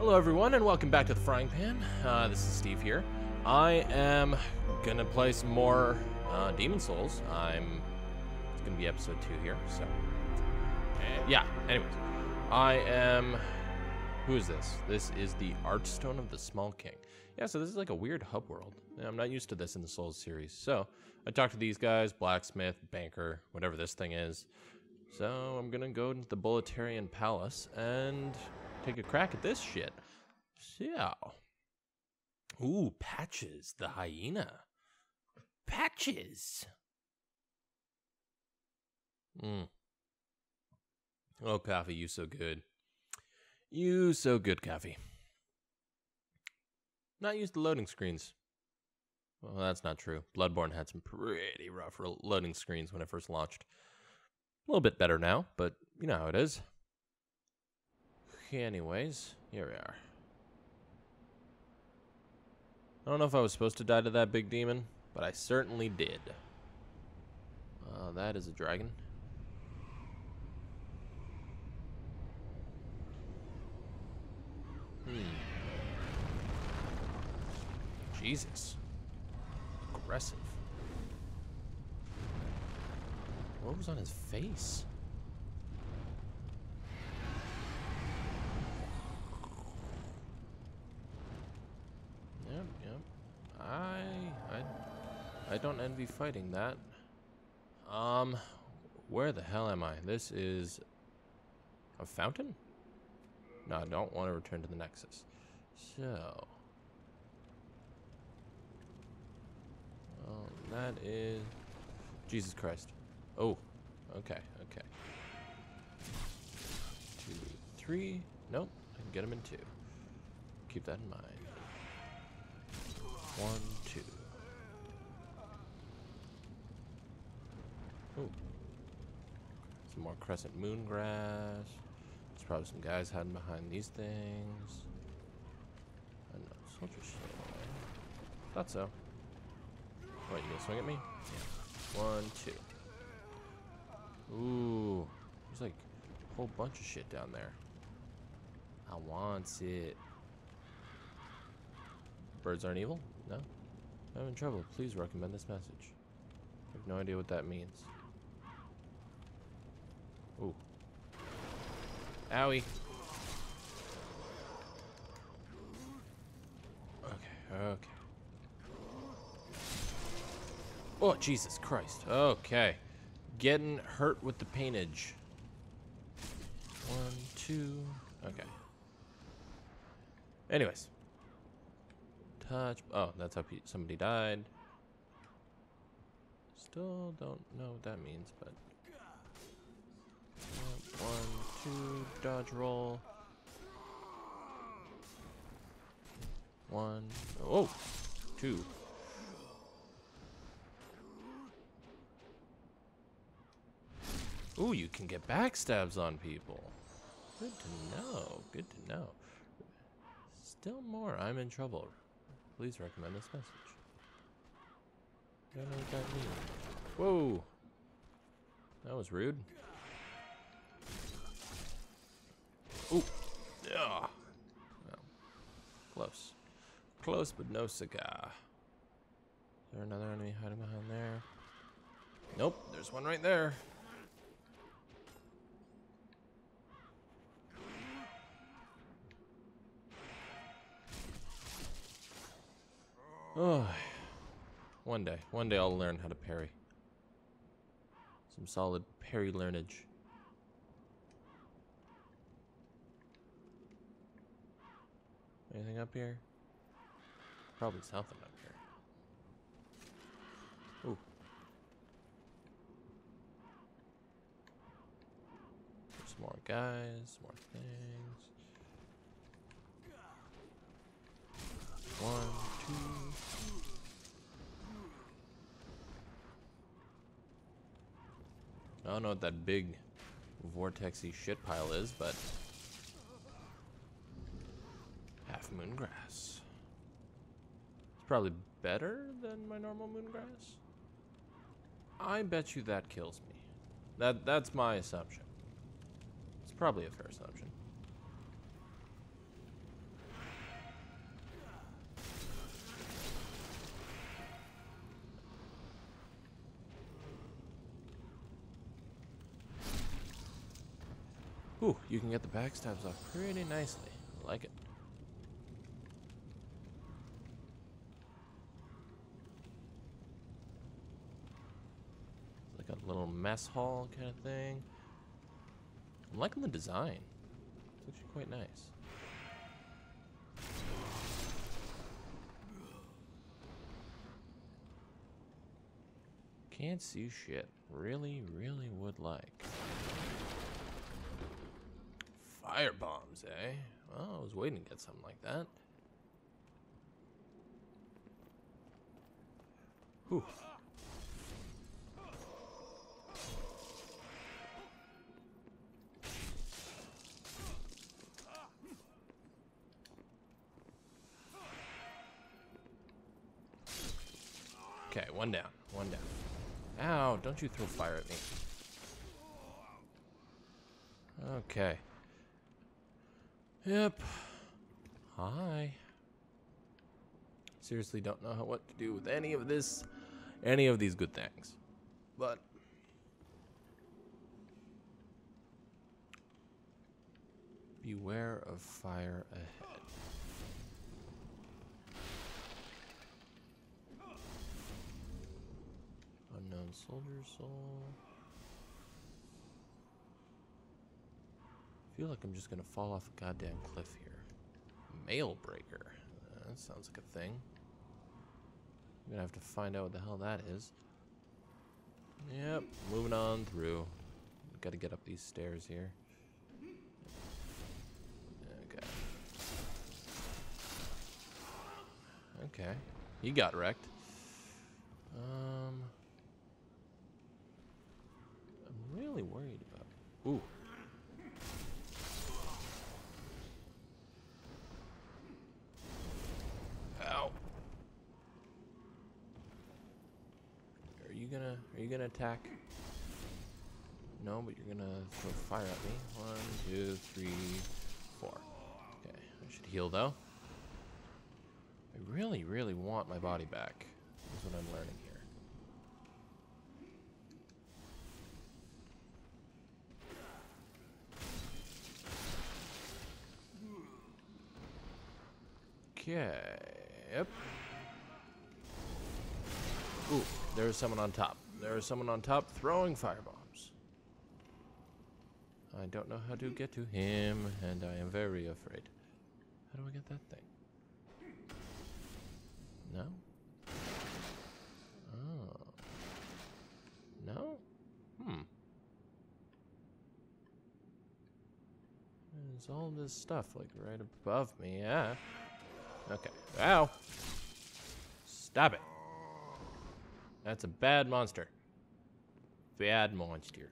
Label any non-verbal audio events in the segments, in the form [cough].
Hello, everyone, and welcome back to the Frying Pan. Uh, this is Steve here. I am gonna play some more uh, Demon Souls. I'm. It's gonna be episode two here, so. Yeah. Anyways, I am. Who is this? This is the Archstone of the Small King. Yeah, so this is like a weird hub world. I'm not used to this in the Souls series. So I talked to these guys, blacksmith, banker, whatever this thing is. So I'm gonna go into the Boletarian Palace and take a crack at this shit. So. Ooh, Patches, the hyena. Patches. Mm. Oh, Coffee, you so good. You so good, Coffee. Not used to loading screens. Well, that's not true. Bloodborne had some pretty rough loading screens when it first launched. A little bit better now, but you know how it is. Anyways, here we are. I don't know if I was supposed to die to that big demon, but I certainly did. Uh, that is a dragon. Hmm. Jesus. Aggressive. What was on his face? Yep, yep. I, I, don't envy fighting that. Um, where the hell am I? This is a fountain? No, I don't want to return to the Nexus. So, well, that is Jesus Christ. Oh, okay, okay. Two, three. Nope, I can get him in two. Keep that in mind. One, two. Ooh. Some more crescent moon grass. There's probably some guys hiding behind these things. I know, soldier shield. Thought so. Wait, you gonna swing at me? Yeah. One, two. Ooh. There's like a whole bunch of shit down there. I want it. Birds aren't evil? No? I'm in trouble. Please recommend this message. I have no idea what that means. Ooh. Owie. Okay, okay. Oh, Jesus Christ. Okay. Getting hurt with the paintage. One, two. Okay. Anyways. Touch. Oh, that's how somebody died. Still don't know what that means, but. One, two, dodge roll. One. Oh, two. Ooh, you can get backstabs on people. Good to know. Good to know. Still more. I'm in trouble. Please recommend this message. I don't know what that means. Whoa. That was rude. Ooh. Yeah. Well, close. Close, but no cigar. Is there another enemy hiding behind there? Nope, there's one right there. Oh, one day, one day I'll learn how to parry. Some solid parry learnage. Anything up here? Probably something up here. Ooh. There's more guys, more things. One, two. I don't know what that big vortexy shit pile is, but Probably better than my normal moongrass. I bet you that kills me. That That's my assumption. It's probably a fair assumption. Ooh, you can get the backstabs off pretty nicely. I like it. Mess hall kind of thing. I'm liking the design. It's actually quite nice. Can't see shit. Really, really would like. Fire bombs, eh? Well, I was waiting to get something like that. Whew. Okay, one down, one down. Ow, don't you throw fire at me. Okay. Yep. Hi. Seriously don't know what to do with any of this, any of these good things. But beware of fire ahead. Unknown soldier soul. I feel like I'm just gonna fall off a goddamn cliff here. Mail breaker. That sounds like a thing. I'm gonna have to find out what the hell that is. Yep, moving on through. Gotta get up these stairs here. Okay. Okay. He got wrecked. Um I'm really worried about Ooh. Ow. Are you gonna are you gonna attack? No, but you're gonna throw fire at me. One, two, three, four. Okay, I should heal though. I really, really want my body back. That's what I'm learning here. Okay. Yep. Ooh, there's someone on top. There's someone on top throwing firebombs. I don't know how to get to him, and I am very afraid. How do I get that thing? No? Oh. No? Hmm. There's all this stuff, like, right above me, yeah. Okay. Ow. Stop it. That's a bad monster. Bad monster.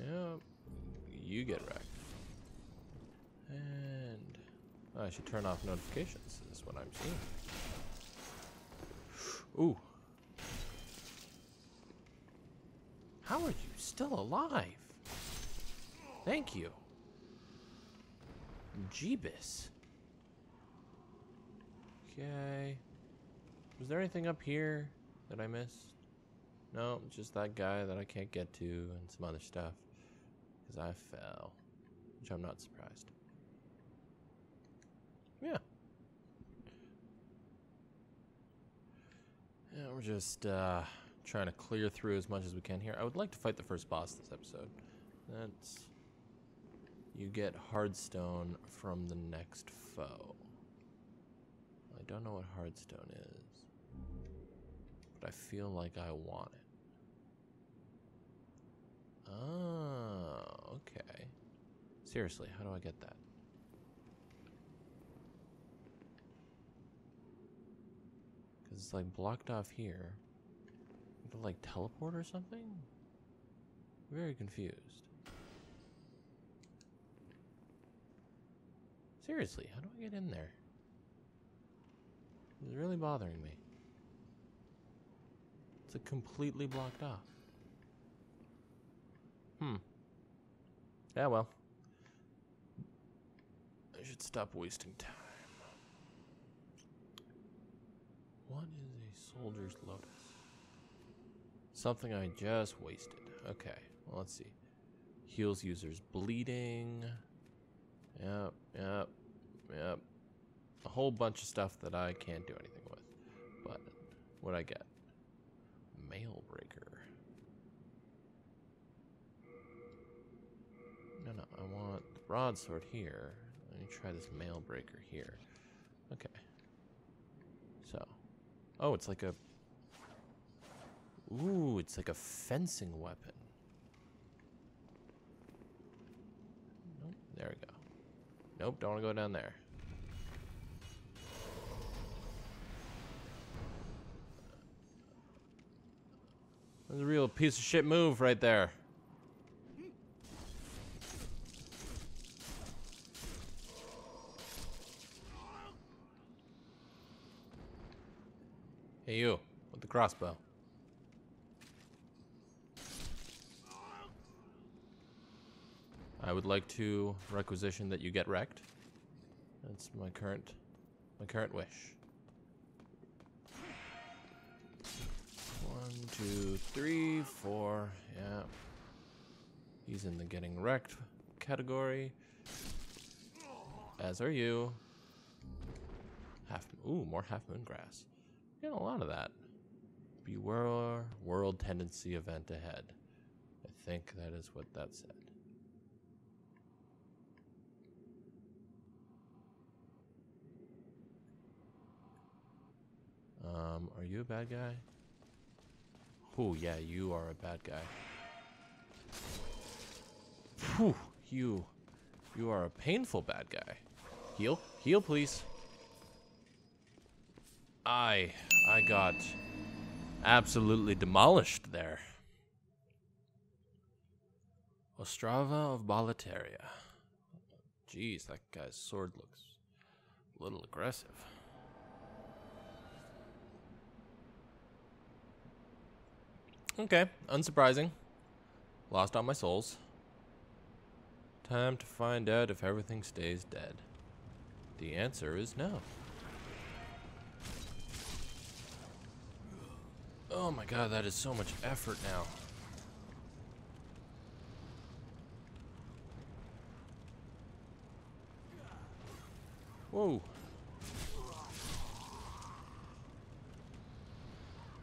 Yep. You get wrecked. And I should turn off notifications. This is what I'm seeing. Ooh. How are you still alive? Thank you. Jeebus. Okay. Was there anything up here that I missed? No, just that guy that I can't get to and some other stuff. Because I fell. Which I'm not surprised. Yeah. Yeah, we're just uh, trying to clear through as much as we can here. I would like to fight the first boss this episode. That's you get Hardstone from the next foe. I don't know what Hardstone is, but I feel like I want it. Oh, okay. Seriously, how do I get that? Because it's like blocked off here. To like teleport or something? Very confused. Seriously, how do I get in there? It's really bothering me. It's a completely blocked off. Hmm. Yeah, well. I should stop wasting time. What is a Soldier's Lotus. Something I just wasted. Okay, well, let's see. Heals users bleeding. Yep, yep, yep. A whole bunch of stuff that I can't do anything with. But what I get? Mail breaker. No, no, I want the broadsword here. Let me try this mail breaker here. Okay. So. Oh, it's like a. Ooh, it's like a fencing weapon. Nope, there we go. Nope, don't want to go down there. That's a real piece of shit move right there. Hey you, with the crossbow. I would like to requisition that you get wrecked. That's my current my current wish. One, two, three, four, yeah. He's in the getting wrecked category. As are you. Half ooh, more half moon grass. Getting a lot of that. Beware world tendency event ahead. I think that is what that said. Um, are you a bad guy? Oh, yeah, you are a bad guy. Whew, you, you are a painful bad guy. Heal, heal, please. I, I got absolutely demolished there. Ostrava of Boletaria. Jeez, that guy's sword looks a little aggressive. Okay, unsurprising. Lost all my souls. Time to find out if everything stays dead. The answer is no. Oh my god, that is so much effort now. Whoa. [sighs]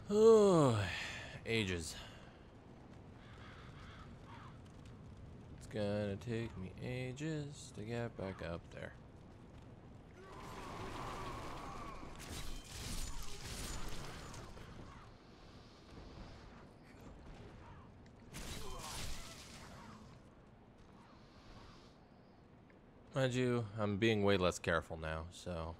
Oh, ages. It's gonna take me ages to get back up there. Mind you, I'm being way less careful now, so.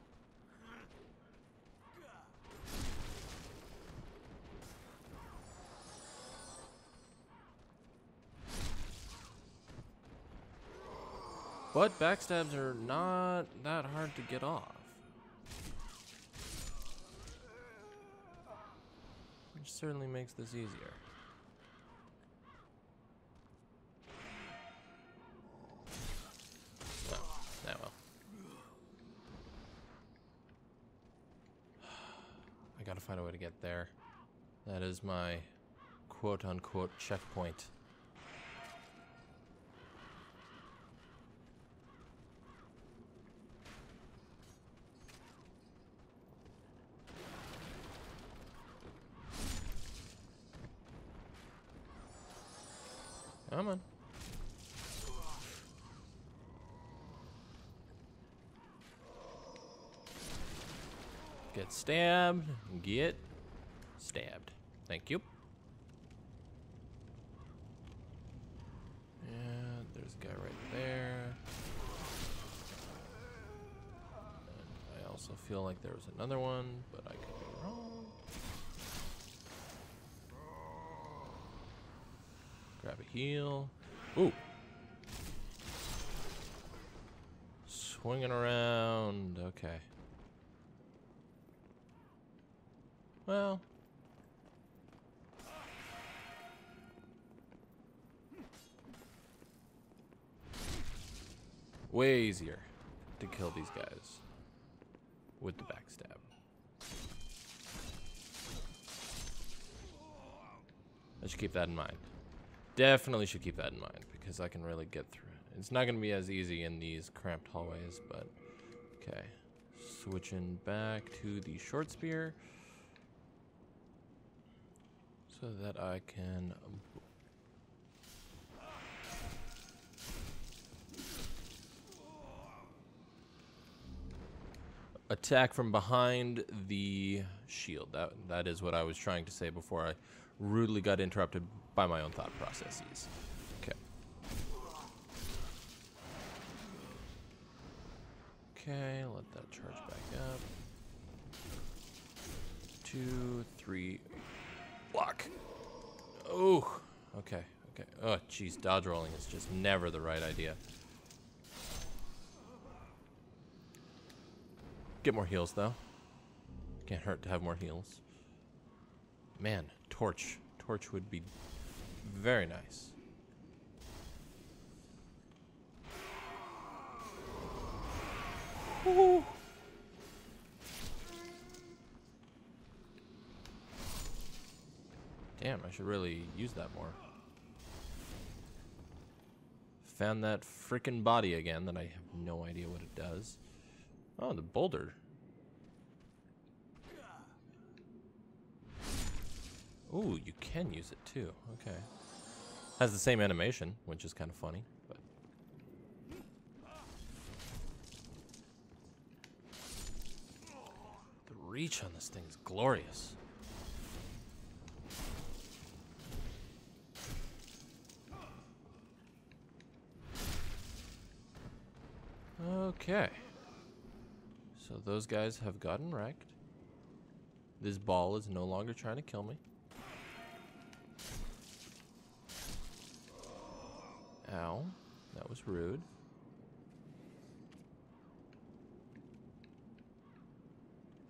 But backstabs are not that hard to get off. Which certainly makes this easier. [sighs] I gotta find a way to get there. That is my quote unquote checkpoint. Come on. Get stabbed. Get stabbed. Thank you. And there's a guy right there. And I also feel like there was another one, but I could be wrong. Grab a heal. Ooh. Swinging around. Okay. Well. Way easier to kill these guys with the backstab. I should keep that in mind. Definitely should keep that in mind because I can really get through it. It's not going to be as easy in these cramped hallways, but okay. Switching back to the short spear so that I can um, attack from behind the shield. That that is what I was trying to say before I rudely got interrupted by my own thought processes. Okay. Okay, let that charge back up. Two, three, block. Oh, okay, okay. Oh, jeez, dodge rolling is just never the right idea. Get more heals, though. Can't hurt to have more heals. Man, torch. Torch would be very nice. Ooh. Damn, I should really use that more. Found that freaking body again that I have no idea what it does. Oh, the boulder. Ooh, you can use it too. Okay. Has the same animation, which is kind of funny, but the reach on this thing is glorious. Okay. So those guys have gotten wrecked. This ball is no longer trying to kill me. Ow. That was rude.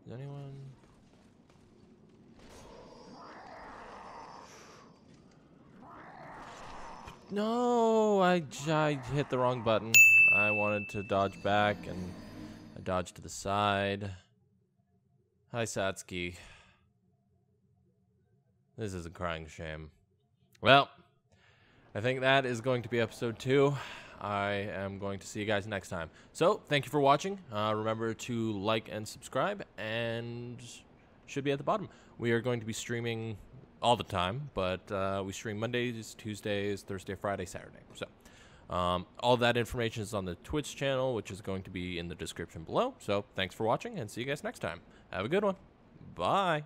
Is anyone... No, I, I hit the wrong button. I wanted to dodge back and I dodged to the side. Hi, Satsuki. This is a crying shame. Well, I think that is going to be episode two. I am going to see you guys next time. So, thank you for watching. Uh, remember to like and subscribe, and should be at the bottom. We are going to be streaming all the time, but uh, we stream Mondays, Tuesdays, Thursday, Friday, Saturday. So, um, all that information is on the Twitch channel, which is going to be in the description below. So, thanks for watching, and see you guys next time. Have a good one. Bye.